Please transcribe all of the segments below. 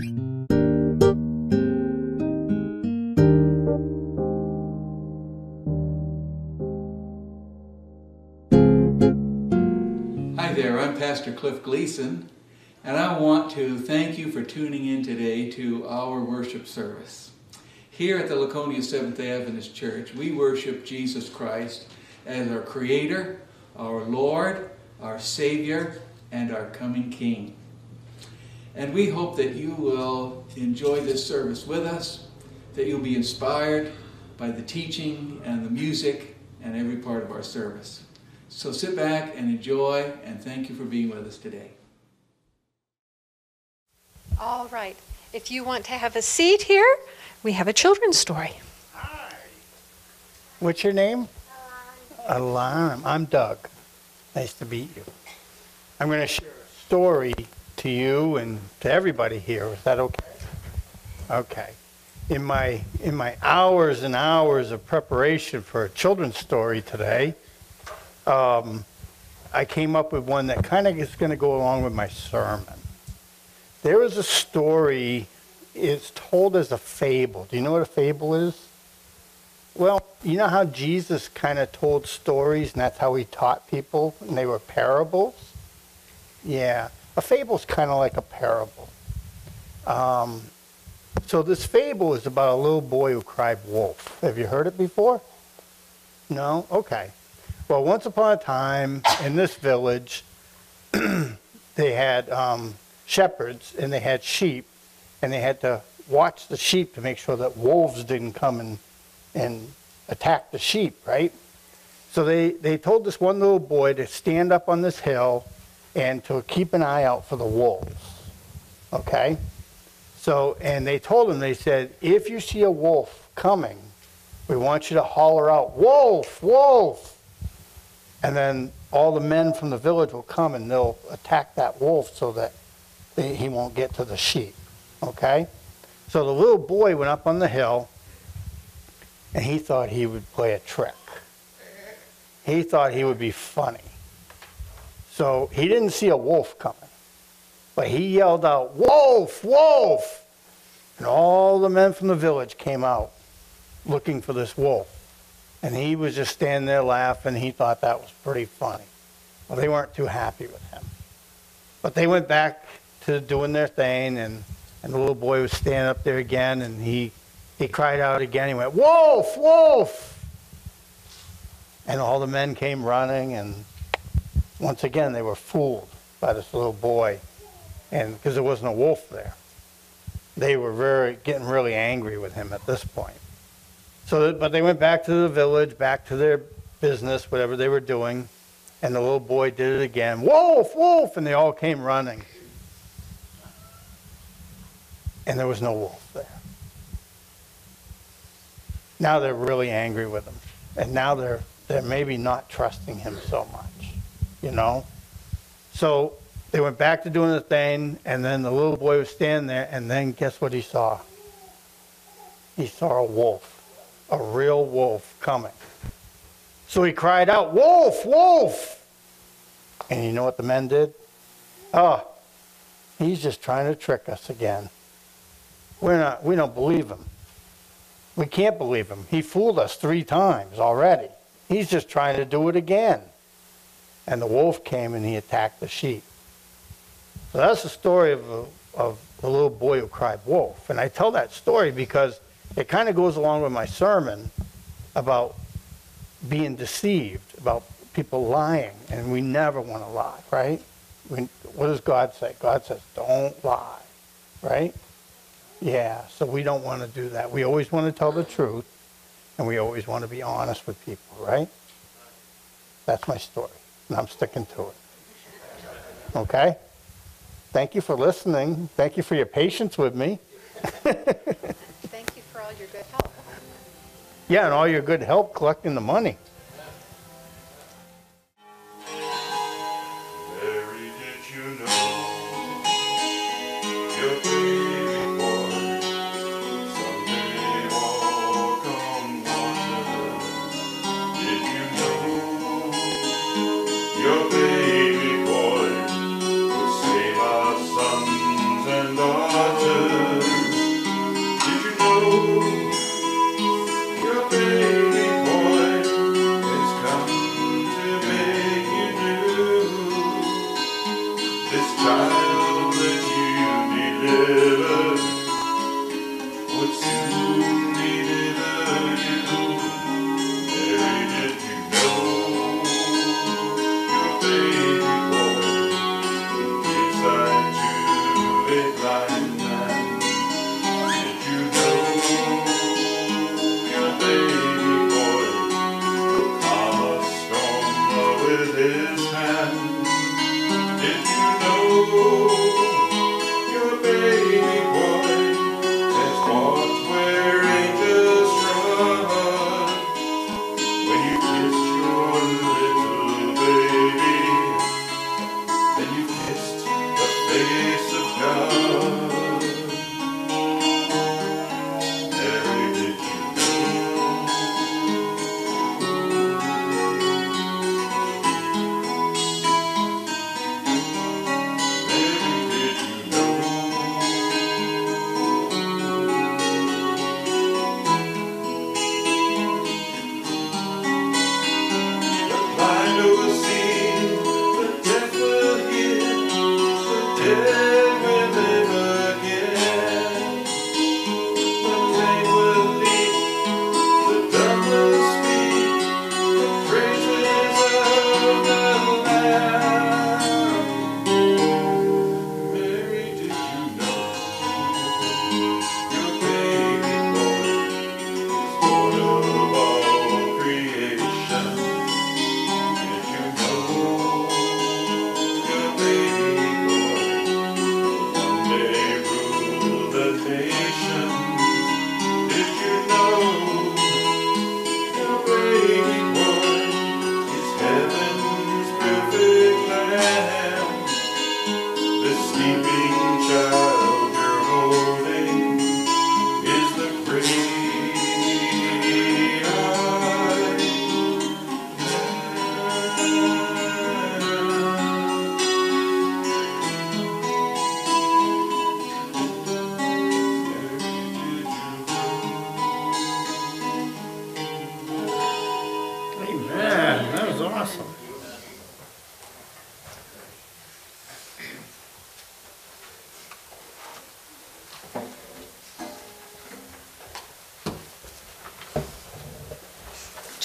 Hi there, I'm Pastor Cliff Gleason, and I want to thank you for tuning in today to our worship service. Here at the Laconia Seventh Adventist Church, we worship Jesus Christ as our Creator, our Lord, our Savior, and our coming King. And we hope that you will enjoy this service with us, that you'll be inspired by the teaching and the music and every part of our service. So sit back and enjoy, and thank you for being with us today. All right. If you want to have a seat here, we have a children's story. Hi. What's your name? Alarm. I'm Doug. Nice to meet you. I'm going to share a story to you and to everybody here. Is that okay? Okay. In my in my hours and hours of preparation for a children's story today, um, I came up with one that kind of is going to go along with my sermon. There is a story. It's told as a fable. Do you know what a fable is? Well, you know how Jesus kind of told stories, and that's how he taught people, and they were parables? Yeah. A fable is kind of like a parable. Um, so this fable is about a little boy who cried wolf. Have you heard it before? No? Okay. Well, once upon a time in this village, they had um, shepherds and they had sheep, and they had to watch the sheep to make sure that wolves didn't come and, and attack the sheep, right? So they, they told this one little boy to stand up on this hill and to keep an eye out for the wolves. Okay? So, and they told him, they said, if you see a wolf coming, we want you to holler out, Wolf, Wolf! And then all the men from the village will come and they'll attack that wolf so that they, he won't get to the sheep. Okay? So the little boy went up on the hill and he thought he would play a trick. He thought he would be funny. So he didn't see a wolf coming. But he yelled out, Wolf, Wolf! And all the men from the village came out looking for this wolf. And he was just standing there laughing. And he thought that was pretty funny. Well, they weren't too happy with him. But they went back to doing their thing, and, and the little boy was standing up there again, and he, he cried out again. He went, Wolf, Wolf! And all the men came running, and once again, they were fooled by this little boy, and because there wasn't a wolf there. They were very getting really angry with him at this point. So, but they went back to the village, back to their business, whatever they were doing, and the little boy did it again. Wolf, wolf, and they all came running, and there was no wolf there. Now they're really angry with him, and now they're they're maybe not trusting him so much, you know. So they went back to doing the thing, and then the little boy was standing there, and then guess what he saw? He saw a wolf, a real wolf coming. So he cried out, Wolf, wolf! And you know what the men did? Oh, he's just trying to trick us again. We're not, we don't believe him. We can't believe him. He fooled us three times already. He's just trying to do it again. And the wolf came and he attacked the sheep. So that's the story of, a, of the little boy who cried wolf. And I tell that story because it kind of goes along with my sermon about being deceived, about people lying. And we never want to lie, right? We, what does God say? God says, don't lie, right? Yeah, so we don't want to do that. We always want to tell the truth, and we always want to be honest with people, right? That's my story, and I'm sticking to it. Okay? Thank you for listening. Thank you for your patience with me. Thank you for all your good help. Yeah, and all your good help collecting the money.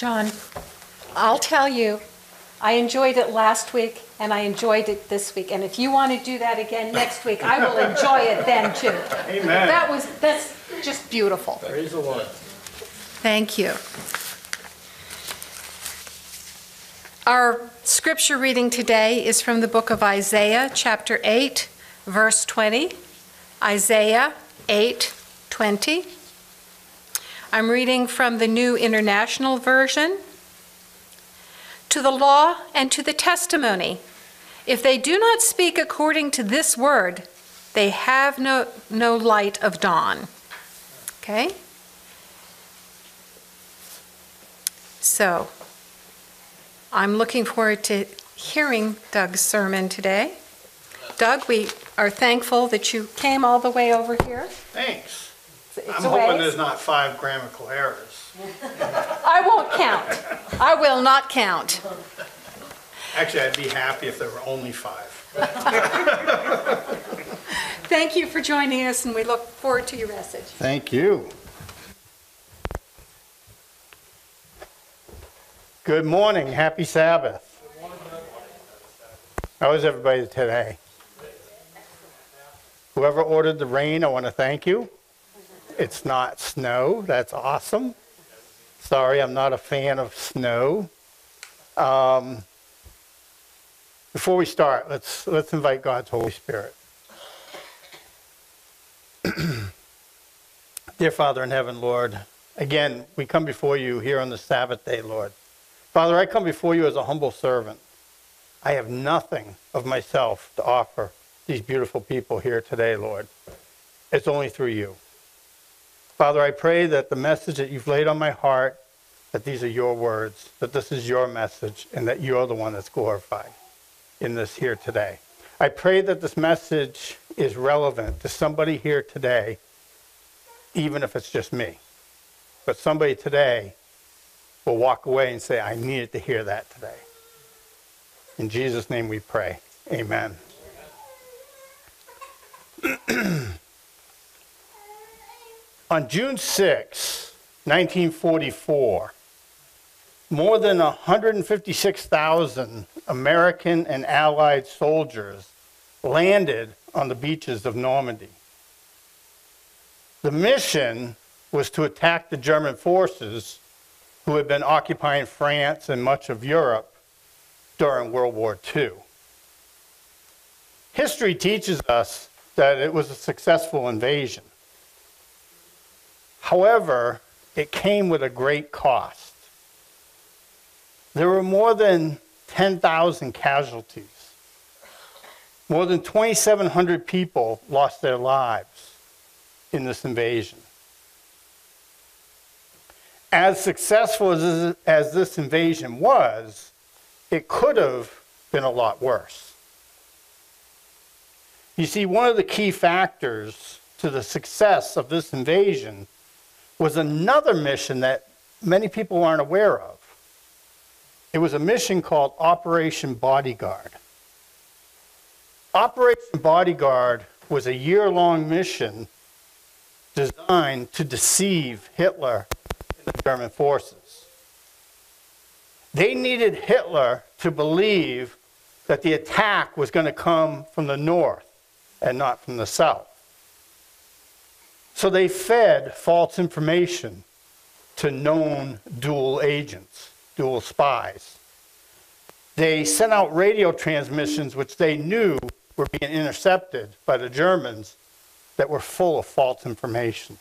John, I'll tell you, I enjoyed it last week and I enjoyed it this week. And if you want to do that again next week, I will enjoy it then too. Amen. That was, that's just beautiful. Praise the Lord. Thank you. Our scripture reading today is from the book of Isaiah, chapter 8, verse 20. Isaiah 8, 20. I'm reading from the New International Version. To the law and to the testimony, if they do not speak according to this word, they have no, no light of dawn. Okay? So, I'm looking forward to hearing Doug's sermon today. Doug, we are thankful that you came all the way over here. Thanks. It's I'm a hoping ways. there's not five grammatical errors. I won't count. I will not count. Actually, I'd be happy if there were only five. Thank you for joining us, and we look forward to your message. Thank you. Good morning, happy Sabbath. How is everybody today? Whoever ordered the rain, I want to thank you. It's not snow, that's awesome. Sorry, I'm not a fan of snow. Um, Before we start, let's, let's invite God's Holy Spirit. Dear Father in heaven, Lord, again, we come before you here on the Sabbath day, Lord. Father, I come before you as a humble servant. I have nothing of myself to offer these beautiful people here today, Lord. It's only through you. Father, I pray that the message that you've laid on my heart, that these are your words, that this is your message, and that you're the one that's glorified in this here today. I pray that this message is relevant to somebody here today, even if it's just me. But somebody today will walk away and say, I needed to hear that today. In Jesus' name we pray. Amen. On June 6, 1944, more than 156,000 American and Allied soldiers landed on the beaches of Normandy. The mission was to attack the German forces who had been occupying France and much of Europe during World War II. History teaches us that it was a successful invasion. However, it came with a great cost. There were more than 10,000 casualties. More than 2,700 people lost their lives in this invasion. As successful as, as this invasion was, it could have been a lot worse. You see, one of the key factors to the success of this invasion was another mission that many people aren't aware of. It was a mission called Operation Bodyguard. Operation Bodyguard was a year long mission designed to deceive Hitler and the German forces. They needed Hitler to believe that the attack was going to come from the north and not from the south. So they fed false information to known dual agents, dual spies. They sent out radio transmissions which they knew were being intercepted by the Germans that were full of false information.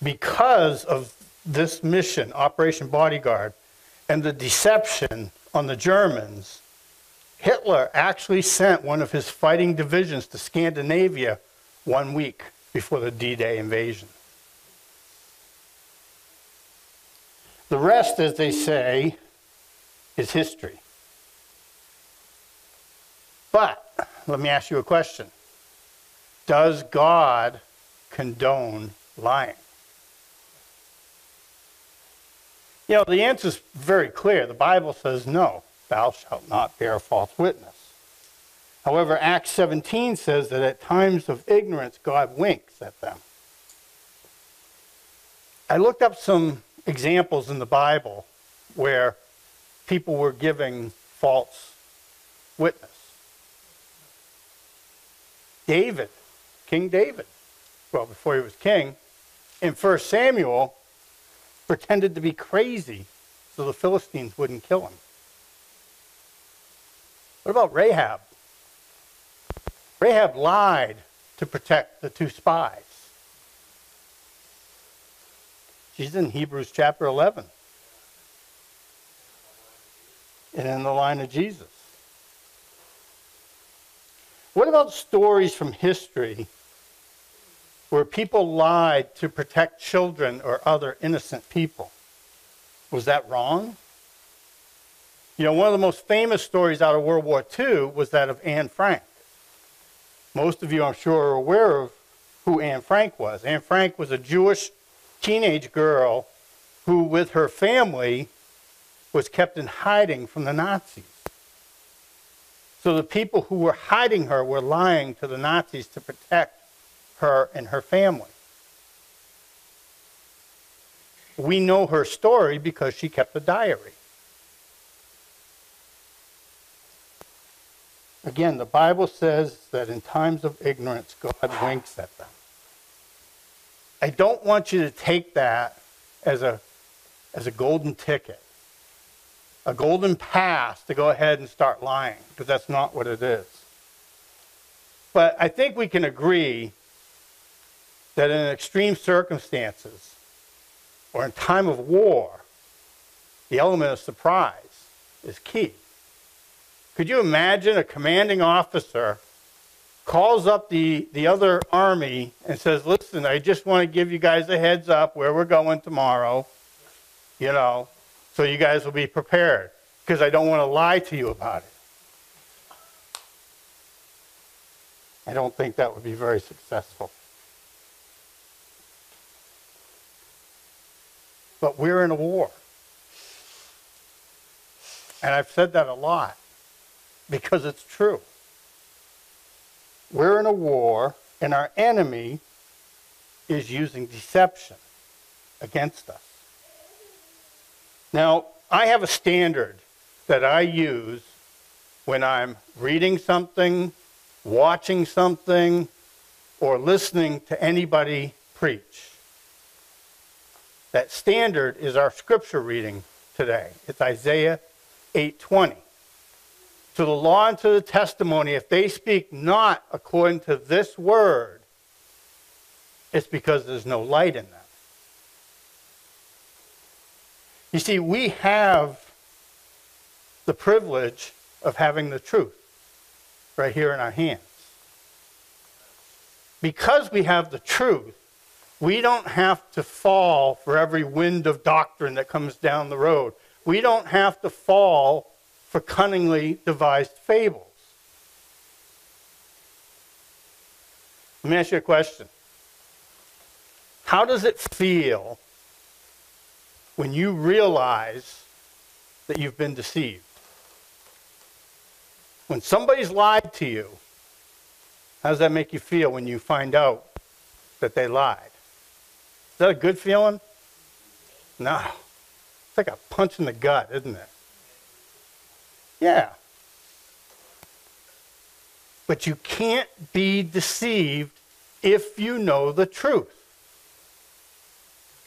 Because of this mission, Operation Bodyguard, and the deception on the Germans, Hitler actually sent one of his fighting divisions to Scandinavia one week before the D Day invasion. The rest, as they say, is history. But let me ask you a question Does God condone lying? You know, the answer is very clear. The Bible says no thou shalt not bear false witness. However, Acts 17 says that at times of ignorance, God winks at them. I looked up some examples in the Bible where people were giving false witness. David, King David, well, before he was king, in 1 Samuel, pretended to be crazy so the Philistines wouldn't kill him. What about Rahab? Rahab lied to protect the two spies. She's in Hebrews chapter 11. And in the line of Jesus. What about stories from history where people lied to protect children or other innocent people? Was that wrong? You know, one of the most famous stories out of World War II was that of Anne Frank. Most of you, I'm sure, are aware of who Anne Frank was. Anne Frank was a Jewish teenage girl who, with her family, was kept in hiding from the Nazis. So the people who were hiding her were lying to the Nazis to protect her and her family. We know her story because she kept a diary. Again, the Bible says that in times of ignorance, God winks at them. I don't want you to take that as a, as a golden ticket, a golden pass to go ahead and start lying, because that's not what it is. But I think we can agree that in extreme circumstances or in time of war, the element of surprise is key. Could you imagine a commanding officer calls up the, the other army and says, listen, I just want to give you guys a heads up where we're going tomorrow, you know, so you guys will be prepared because I don't want to lie to you about it. I don't think that would be very successful. But we're in a war. And I've said that a lot because it's true. We're in a war, and our enemy is using deception against us. Now, I have a standard that I use when I'm reading something, watching something, or listening to anybody preach. That standard is our scripture reading today. It's Isaiah 8:20. To the law and to the testimony, if they speak not according to this word, it's because there's no light in them. You see, we have the privilege of having the truth right here in our hands. Because we have the truth, we don't have to fall for every wind of doctrine that comes down the road. We don't have to fall for cunningly devised fables. Let me ask you a question. How does it feel when you realize that you've been deceived? When somebody's lied to you, how does that make you feel when you find out that they lied? Is that a good feeling? No. It's like a punch in the gut, isn't it? Yeah. But you can't be deceived if you know the truth.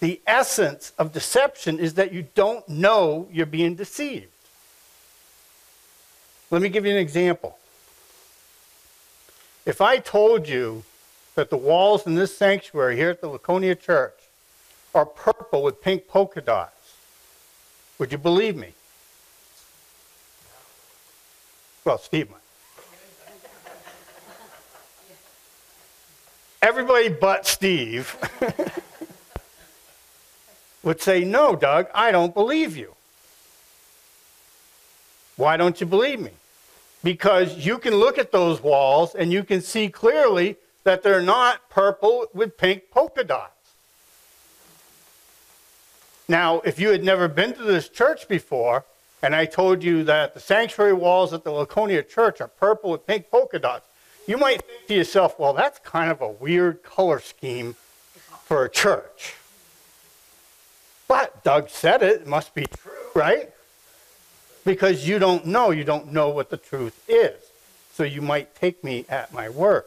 The essence of deception is that you don't know you're being deceived. Let me give you an example. If I told you that the walls in this sanctuary here at the Laconia Church are purple with pink polka dots, would you believe me? Well, Steve might. Everybody but Steve would say, No, Doug, I don't believe you. Why don't you believe me? Because you can look at those walls and you can see clearly that they're not purple with pink polka dots. Now, if you had never been to this church before, and I told you that the sanctuary walls at the Laconia church are purple with pink polka dots, you might think to yourself, well, that's kind of a weird color scheme for a church. But Doug said it, it must be true, right? Because you don't know, you don't know what the truth is. So you might take me at my word.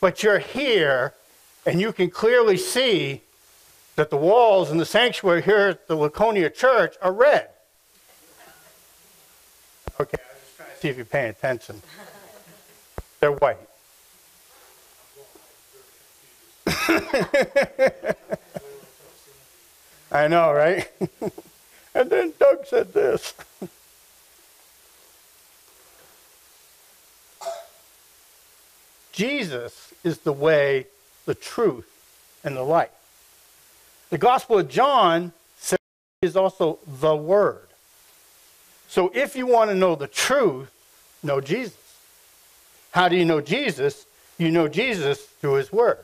But you're here, and you can clearly see that the walls in the sanctuary here at the Laconia church are red. Okay, I was just trying to see if you're paying attention. They're white. I know, right? and then Doug said this. Jesus is the way, the truth, and the light. The Gospel of John says is also the Word. So if you want to know the truth, know Jesus. How do you know Jesus? You know Jesus through His Word.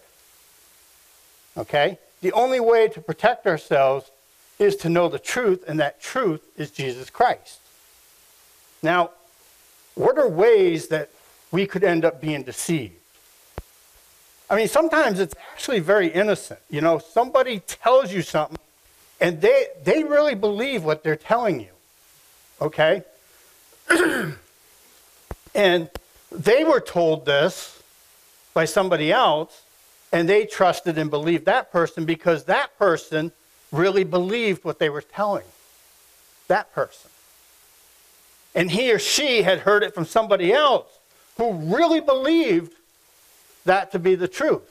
Okay? The only way to protect ourselves is to know the truth, and that truth is Jesus Christ. Now, what are ways that we could end up being deceived? I mean, sometimes it's actually very innocent. You know, somebody tells you something, and they, they really believe what they're telling you. Okay? and they were told this by somebody else, and they trusted and believed that person because that person really believed what they were telling that person. And he or she had heard it from somebody else who really believed that to be the truth.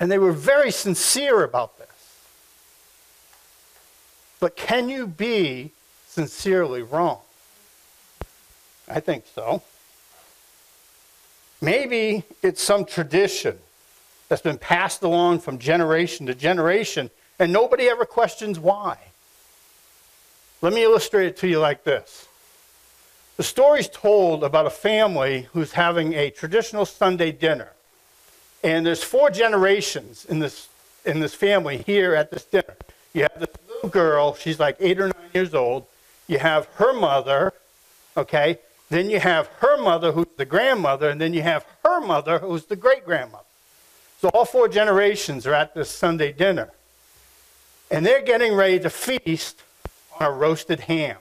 And they were very sincere about this. But can you be sincerely wrong? I think so. Maybe it's some tradition that's been passed along from generation to generation, and nobody ever questions why. Let me illustrate it to you like this. The story's told about a family who's having a traditional Sunday dinner. And there's four generations in this, in this family here at this dinner. You have this little girl, she's like eight or nine years old. You have her mother, okay? Then you have her mother, who's the grandmother, and then you have her mother, who's the great grandmother. So all four generations are at this Sunday dinner. And they're getting ready to feast on a roasted ham.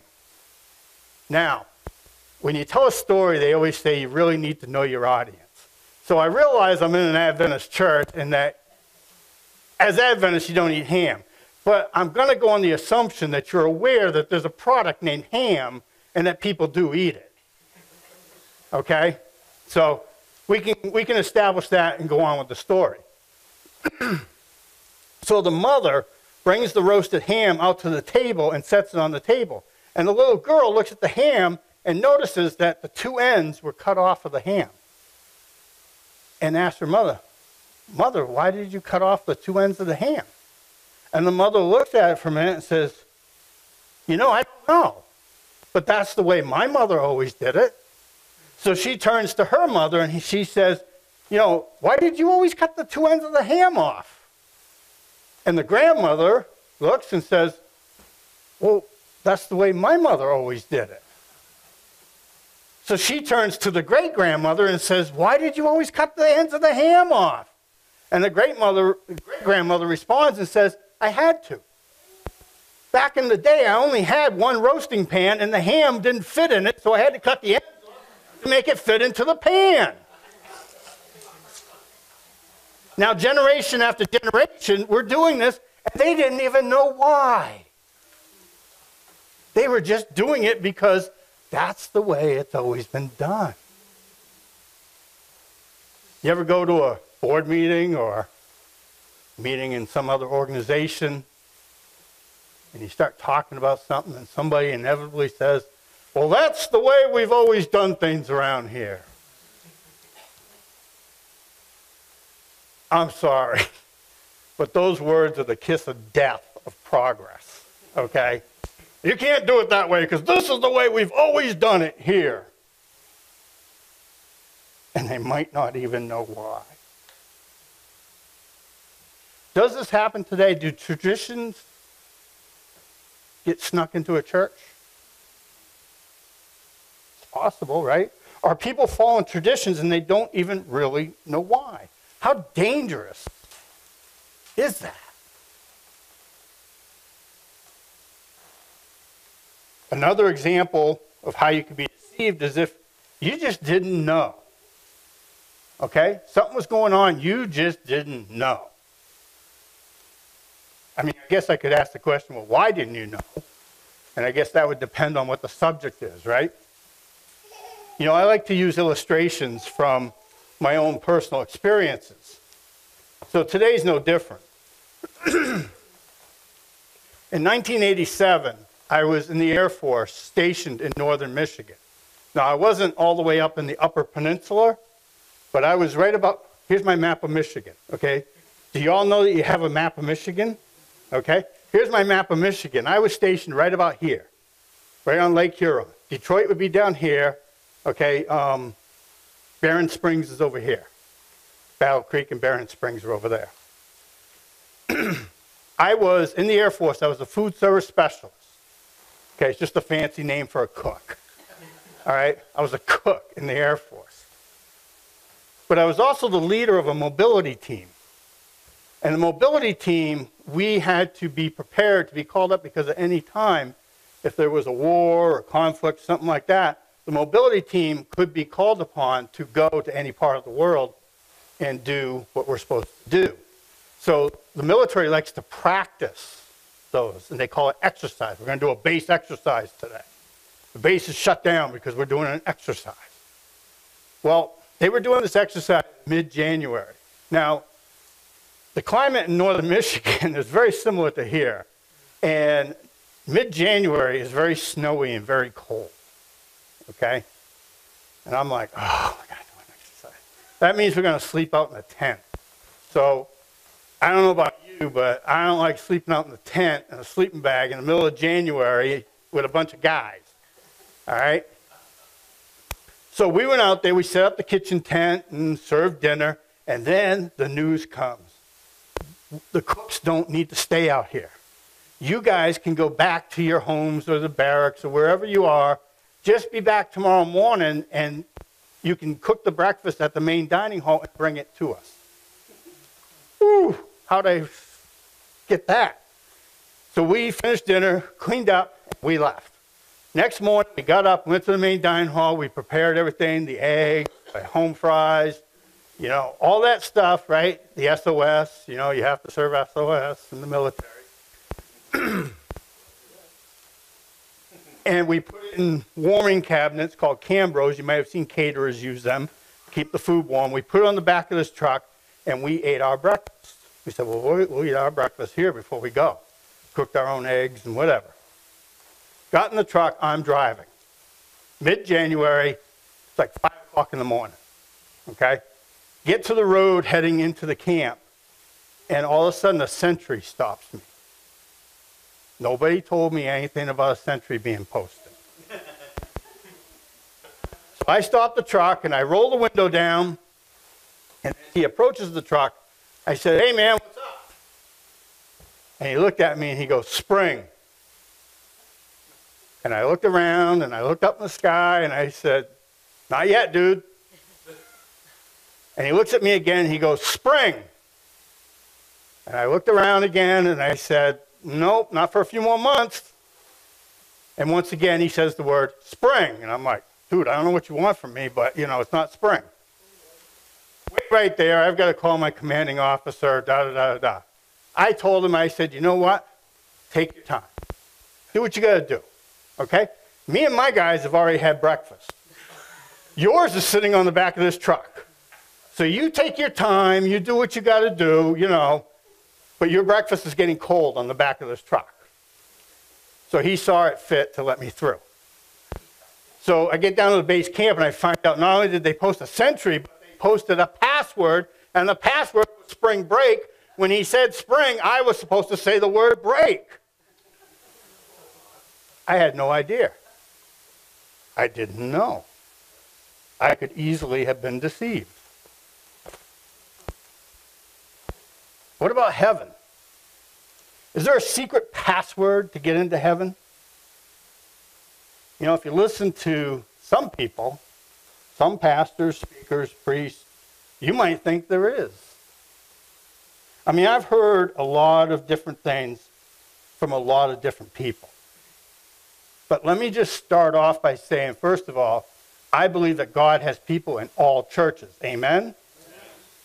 Now, when you tell a story, they always say you really need to know your audience. So I realize I'm in an Adventist church and that as Adventists, you don't eat ham. But I'm going to go on the assumption that you're aware that there's a product named ham and that people do eat it. Okay? So we can, we can establish that and go on with the story. so the mother brings the roasted ham out to the table and sets it on the table. And the little girl looks at the ham and notices that the two ends were cut off of the ham. And asks her mother, Mother, why did you cut off the two ends of the ham? And the mother looks at it for a minute and says, You know, I don't know. But that's the way my mother always did it. So she turns to her mother and she says, You know, why did you always cut the two ends of the ham off? And the grandmother looks and says, Well, that's the way my mother always did it. So she turns to the great grandmother and says, Why did you always cut the ends of the ham off? And the great mother, great grandmother responds and says, I had to. Back in the day, I only had one roasting pan and the ham didn't fit in it, so I had to cut the ends off to make it fit into the pan. Now, generation after generation, we're doing this, and they didn't even know why. They were just doing it because that's the way it's always been done. You ever go to a board meeting or meeting in some other organization and you start talking about something and somebody inevitably says, Well, that's the way we've always done things around here. I'm sorry, but those words are the kiss of death of progress, okay? You can't do it that way because this is the way we've always done it here. And they might not even know why. Does this happen today? Do traditions get snuck into a church? It's possible, right? Are people following traditions and they don't even really know why. How dangerous is that? Another example of how you could be deceived is if you just didn't know. Okay? Something was going on, you just didn't know. I mean, I guess I could ask the question, well, why didn't you know? And I guess that would depend on what the subject is, right? You know, I like to use illustrations from my own personal experiences. So today's no different. in 1987, I was in the Air Force stationed in northern Michigan. Now, I wasn't all the way up in the Upper Peninsula, but I was right about, here's my map of Michigan, okay? Do you all know that you have a map of Michigan? Okay? Here's my map of Michigan. I was stationed right about here, right on Lake Huron. Detroit would be down here, okay? Um, Berrien Springs is over here. Battle Creek and Berrien Springs are over there. I was in the Air Force, I was a food service specialist. Okay, it's just a fancy name for a cook. All right? I was a cook in the Air Force. But I was also the leader of a mobility team. And the mobility team, we had to be prepared to be called up because at any time, if there was a war or conflict, something like that, the mobility team could be called upon to go to any part of the world and do what we're supposed to do. So the military likes to practice those, and they call it exercise. We're going to do a base exercise today. The base is shut down because we're doing an exercise. Well, they were doing this exercise mid January. Now, the climate in northern Michigan is very similar to here. And mid January is very snowy and very cold. Okay? And I'm like, oh, do an exercise. That means we're going to sleep out in a tent. So I don't know about you, but I don't like sleeping out in the tent in a sleeping bag in the middle of January with a bunch of guys. All right? So we went out there, we set up the kitchen tent and served dinner, and then the news comes the cooks don't need to stay out here. You guys can go back to your homes or the barracks or wherever you are. Just be back tomorrow morning and you can cook the breakfast at the main dining hall and bring it to us. Ooh, how'd I get that? So we finished dinner, cleaned up, we left. Next morning, we got up, went to the main dining hall. We prepared everything the eggs, the home fries, you know, all that stuff, right? The SOS, you know, you have to serve SOS in the military. and we put it in warming cabinets called Cambros. You might have seen caterers use them, keep the food warm. We put it on the back of this truck, and we ate our breakfast. We said, well, we'll we'll eat our breakfast here before we go. Cooked our own eggs and whatever. Got in the truck, I'm driving. Mid January, it's like 5 o'clock in the morning. Okay? Get to the road heading into the camp, and all of a sudden a sentry stops me. Nobody told me anything about a sentry being posted. so I stop the truck and I roll the window down, and he approaches the truck, I said, Hey man, what's up? And he looked at me and he goes, Spring. And I looked around and I looked up in the sky and I said, Not yet, dude. And he looks at me again and he goes, Spring. And I looked around again and I said, Nope, not for a few more months. And once again, he says the word spring. And I'm like, Dude, I don't know what you want from me, but you know, it's not spring. Wait right there. I've got to call my commanding officer, da da da da. I told him, I said, You know what? Take your time. Do what you got to do. Okay? Me and my guys have already had breakfast. Yours is sitting on the back of this truck. So you take your time, you do what you got to do, you know, but your breakfast is getting cold on the back of this truck. So he saw it fit to let me through. So I get down to the base camp and I find out not only did they post a sentry, but they posted a password, and the password was spring break. When he said spring, I was supposed to say the word break. I had no idea. I didn't know. I could easily have been deceived. What about heaven? Is there a secret password to get into heaven? You know, if you listen to some people, some pastors, speakers, priests, you might think there is. I mean, I've heard a lot of different things from a lot of different people. But let me just start off by saying, first of all, I believe that God has people in all churches. Amen?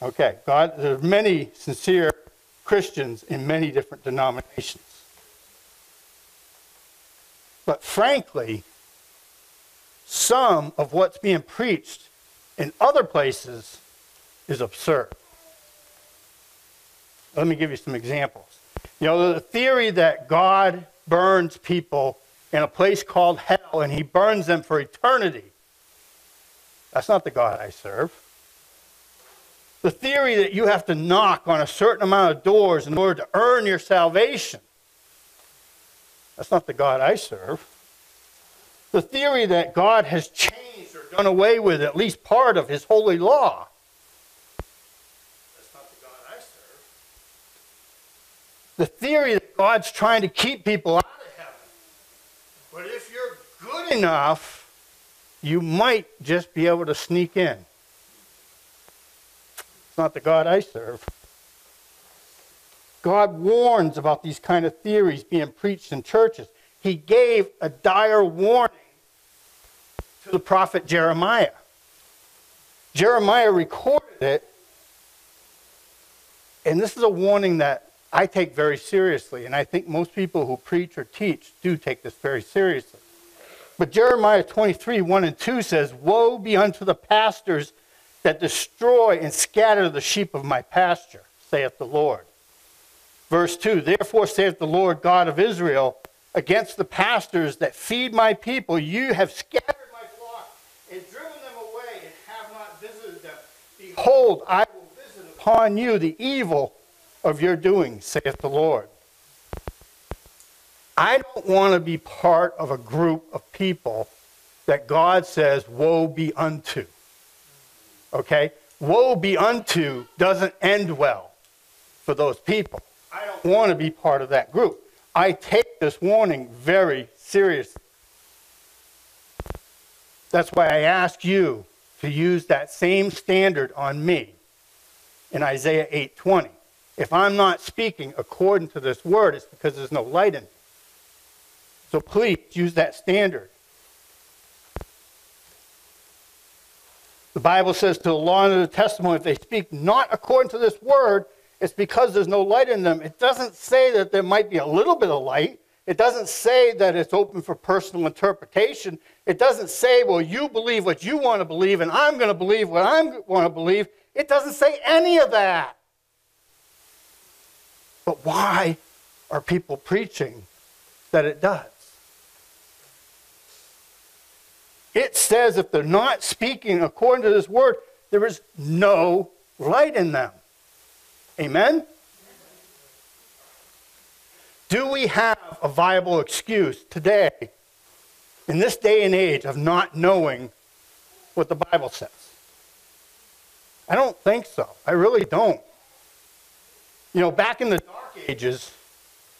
Okay, God, there's many sincere Christians in many different denominations. But frankly, some of what's being preached in other places is absurd. Let me give you some examples. You know, the theory that God burns people in a place called hell and he burns them for eternity. That's not the God I serve. The theory that you have to knock on a certain amount of doors in order to earn your salvation. That's not the God I serve. The theory that God has changed or done away with at least part of his holy law. That's not the God I serve. The theory that God's trying to keep people out of heaven. But if you're good enough, you might just be able to sneak in. Not the God I serve. God warns about these kind of theories being preached in churches. He gave a dire warning to the prophet Jeremiah. Jeremiah recorded it, and this is a warning that I take very seriously, and I think most people who preach or teach do take this very seriously. But Jeremiah 23, 1 and 2 says, Woe be unto the pastors that destroy and scatter the sheep of my pasture, saith the Lord. Verse 2 Therefore saith the Lord God of Israel, against the pastors that feed my people, you have scattered my flock and driven them away and have not visited them. Behold, I will visit upon you the evil of your doing, saith the Lord. I don't want to be part of a group of people that God says, Woe be unto. Okay? Woe be unto doesn't end well for those people. I don't want to be part of that group. I take this warning very seriously. That's why I ask you to use that same standard on me in Isaiah 8:20. If I'm not speaking according to this word, it's because there's no light in me. So please use that standard The Bible says to the law and to the testimony, if they speak not according to this word, it's because there's no light in them. It doesn't say that there might be a little bit of light. It doesn't say that it's open for personal interpretation. It doesn't say, well, you believe what you want to believe and I'm going to believe what I want to believe. It doesn't say any of that. But why are people preaching that it does? It says if they're not speaking according to this word, there is no light in them. Amen? Do we have a viable excuse today, in this day and age, of not knowing what the Bible says? I don't think so. I really don't. You know, back in the Dark Ages,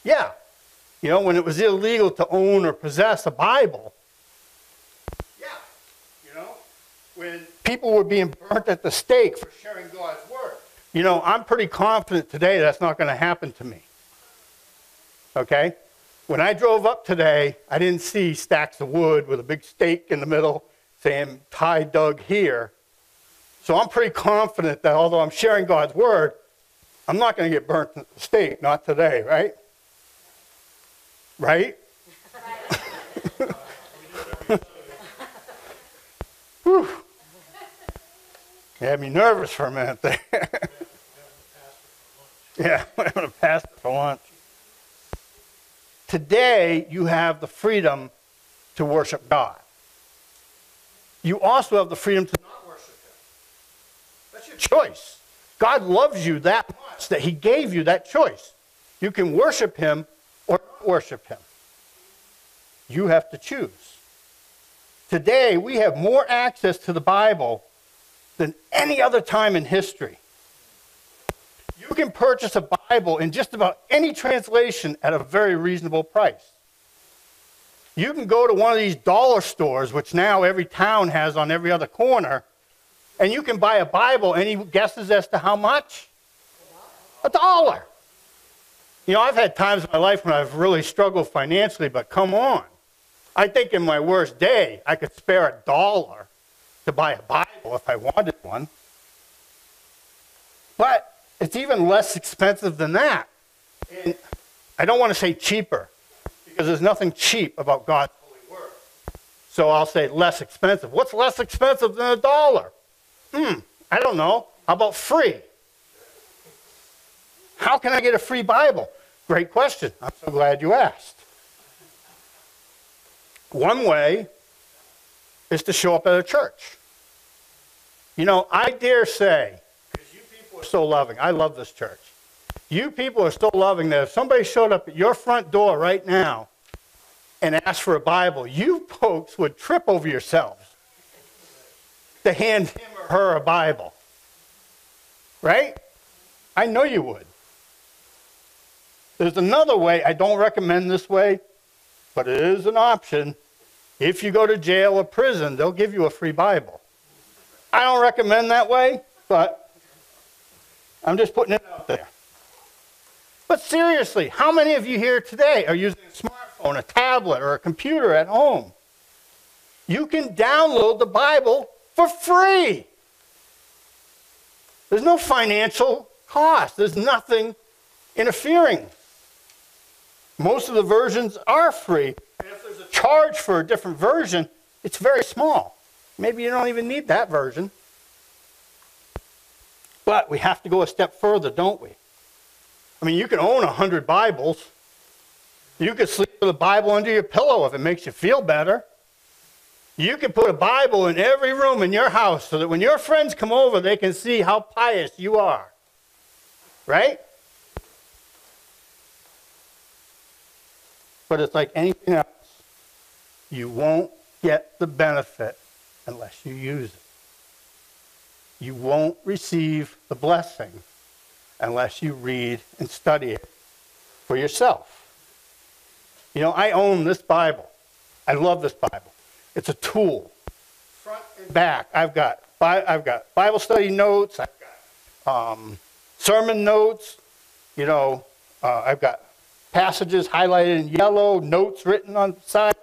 yeah, you know, when it was illegal to own or possess a Bible, yeah, you know, when people were being burnt at the stake for sharing God's word. You know, I'm pretty confident today that's not going to happen to me. Okay? When I drove up today, I didn't see stacks of wood with a big stake in the middle saying, Tie Doug here. So I'm pretty confident that although I'm sharing God's word, I'm not going to get burnt at the stake, not today, right? Right? Whew. You had me nervous for a minute there. yeah, I'm going to pass it for lunch. Today, you have the freedom to worship God. You also have the freedom to not worship Him. That's your choice. God loves you that much that He gave you that choice. You can worship Him or not worship Him. You have to choose. Today, we have more access to the Bible than any other time in history. You can purchase a Bible in just about any translation at a very reasonable price. You can go to one of these dollar stores, which now every town has on every other corner, and you can buy a Bible. Any guesses as to how much? A dollar. You know, I've had times in my life when I've really struggled financially, but come on. I think in my worst day, I could spare a dollar to buy a Bible if I wanted one. But it's even less expensive than that. And I don't want to say cheaper, because there's nothing cheap about God's holy word. So I'll say less expensive. What's less expensive than a dollar? Hmm, I don't know. How about free? How can I get a free Bible? Great question. I'm so glad you asked. One way is to show up at a church. You know, I dare say, because you people are so loving, I love this church. You people are so loving that if somebody showed up at your front door right now and asked for a Bible, you folks would trip over yourselves to hand him or her a Bible. Right? I know you would. There's another way. I don't recommend this way, but it is an option. If you go to jail or prison, they'll give you a free Bible. I don't recommend that way, but I'm just putting it out there. But seriously, how many of you here today are using a smartphone, a tablet, or a computer at home? You can download the Bible for free. There's no financial cost, there's nothing interfering. Most of the versions are free. Charge for a different version, it's very small. Maybe you don't even need that version. But we have to go a step further, don't we? I mean, you can own a 100 Bibles. You could sleep with a Bible under your pillow if it makes you feel better. You can put a Bible in every room in your house so that when your friends come over, they can see how pious you are. Right? But it's like anything else. You won't get the benefit unless you use it. You won't receive the blessing unless you read and study it for yourself. You know, I own this Bible. I love this Bible. It's a tool. Front and back, I've got I've got Bible study notes. I've got um, sermon notes. You know, uh, I've got passages highlighted in yellow, notes written on the side.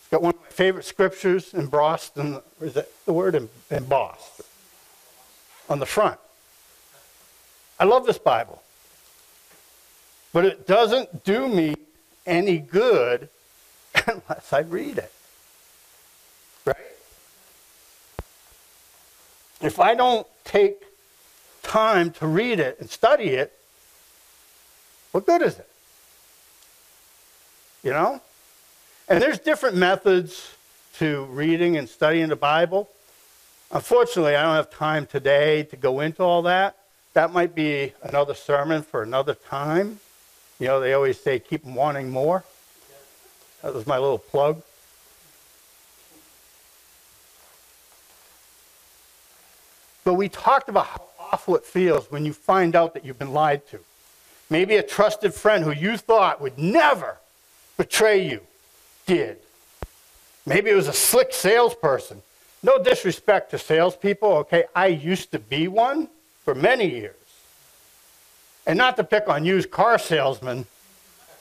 It's got one of my favorite scriptures embossed, in, is that the word embossed? On the front. I love this Bible. But it doesn't do me any good unless I read it. Right? If I don't take time to read it and study it, what good is it? You know? And there's different methods to reading and studying the Bible. Unfortunately, I don't have time today to go into all that. That might be another sermon for another time. You know, they always say keep wanting more. That was my little plug. But we talked about how awful it feels when you find out that you've been lied to. Maybe a trusted friend who you thought would never betray you did. Maybe it was a slick salesperson. No disrespect to salespeople, okay? I used to be one for many years. And not to pick on used car salesmen,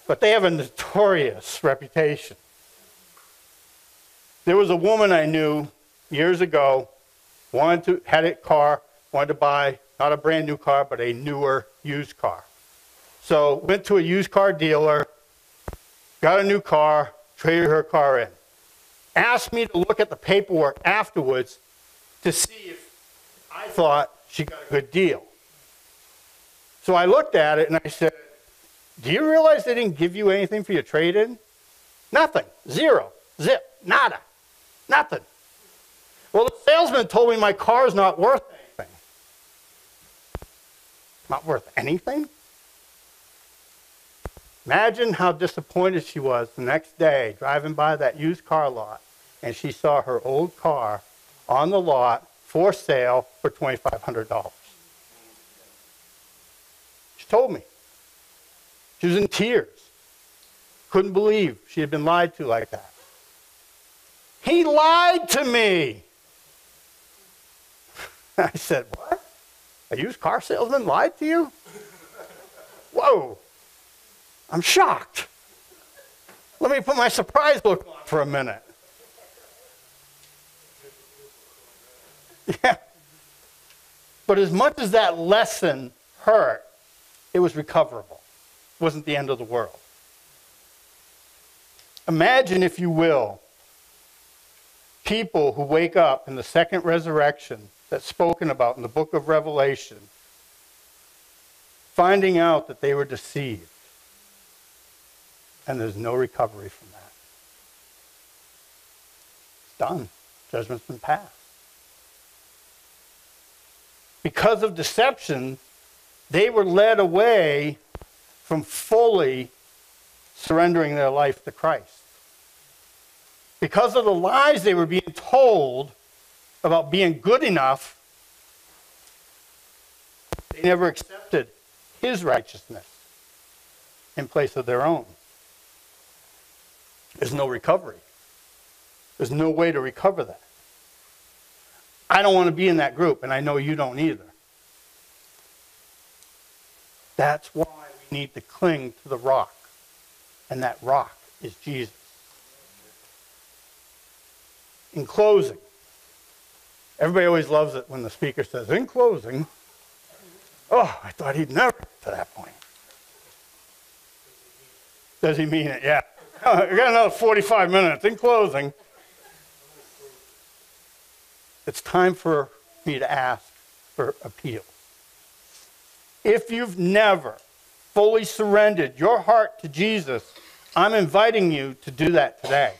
but they have a notorious reputation. There was a woman I knew years ago, wanted to had a car, wanted to buy not a brand new car, but a newer used car. So went to a used car dealer, got a new car, traded her car in. Asked me to look at the paperwork afterwards to see if I thought she got a good deal. So I looked at it and I said, Do you realize they didn't give you anything for your trade in? Nothing. Zero. Zip. Nada. Nothing. Well, the salesman told me my car's not worth anything. Not worth anything? Imagine how disappointed she was the next day driving by that used car lot and she saw her old car on the lot for sale for $2,500. She told me. She was in tears. Couldn't believe she had been lied to like that. He lied to me. I said, What? A used car salesman lied to you? Whoa. I'm shocked. Let me put my surprise look on for a minute. Yeah. But as much as that lesson hurt, it was recoverable. It wasn't the end of the world. Imagine, if you will, people who wake up in the second resurrection that's spoken about in the book of Revelation, finding out that they were deceived. And there's no recovery from that. It's done. Judgment's been passed. Because of deception, they were led away from fully surrendering their life to Christ. Because of the lies they were being told about being good enough, they never accepted his righteousness in place of their own. There's no recovery. There's no way to recover that. I don't want to be in that group, and I know you don't either. That's why we need to cling to the rock, and that rock is Jesus. In closing, everybody always loves it when the speaker says, in closing, oh, I thought he'd never get to that point. Does he mean it? Yeah. We got another 45 minutes. In closing, it's time for me to ask for appeal. If you've never fully surrendered your heart to Jesus, I'm inviting you to do that today.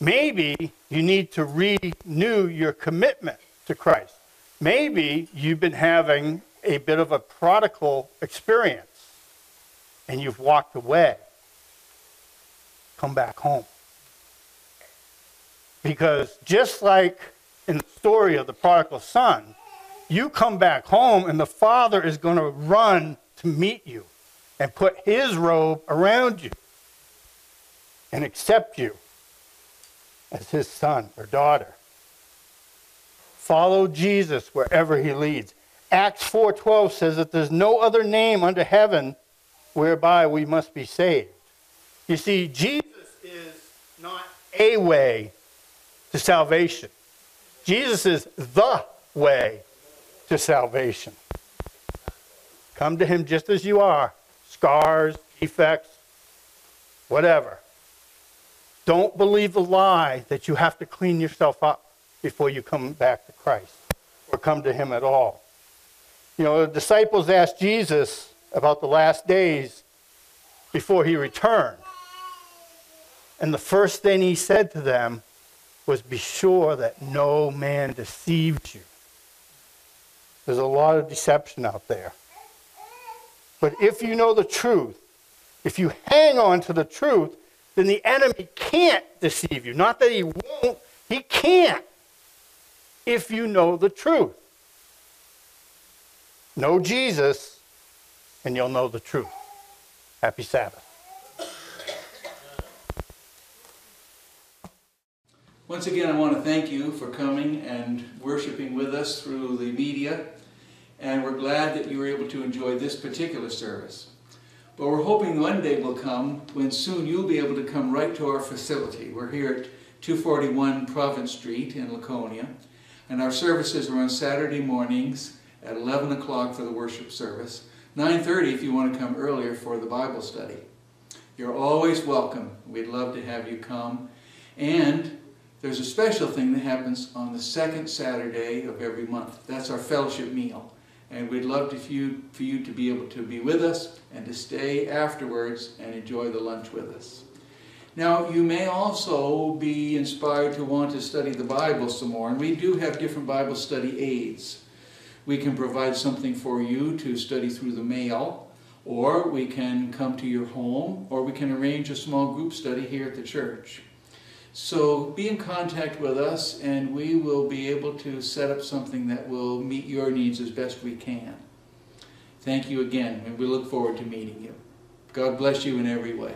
Maybe you need to renew your commitment to Christ. Maybe you've been having a bit of a prodigal experience and you've walked away. Come back home. Because just like in the story of the prodigal son, you come back home and the father is going to run to meet you and put his robe around you and accept you as his son or daughter. Follow Jesus wherever he leads. Acts 4:12 says that there's no other name under heaven whereby we must be saved. You see, Jesus is not a way to salvation. Jesus is the way to salvation. Come to him just as you are scars, defects, whatever. Don't believe the lie that you have to clean yourself up before you come back to Christ or come to him at all. You know, the disciples asked Jesus about the last days before he returned. And the first thing he said to them was, Be sure that no man deceived you. There's a lot of deception out there. But if you know the truth, if you hang on to the truth, then the enemy can't deceive you. Not that he won't, he can't if you know the truth. Know Jesus, and you'll know the truth. Happy Sabbath. Once again, I want to thank you for coming and worshiping with us through the media, and we're glad that you were able to enjoy this particular service. But we're hoping one day will come when soon you'll be able to come right to our facility. We're here at 241 Province Street in Laconia, and our services are on Saturday mornings at 11 o'clock for the worship service, 9.30 if you want to come earlier for the Bible study. You're always welcome. We'd love to have you come. And there's a special thing that happens on the second Saturday of every month. That's our fellowship meal. And we'd love to, for, you, for you to be able to be with us and to stay afterwards and enjoy the lunch with us. Now, you may also be inspired to want to study the Bible some more, and we do have different Bible study aids. We can provide something for you to study through the mail, or we can come to your home, or we can arrange a small group study here at the church. So be in contact with us and we will be able to set up something that will meet your needs as best we can. Thank you again and we look forward to meeting you. God bless you in every way.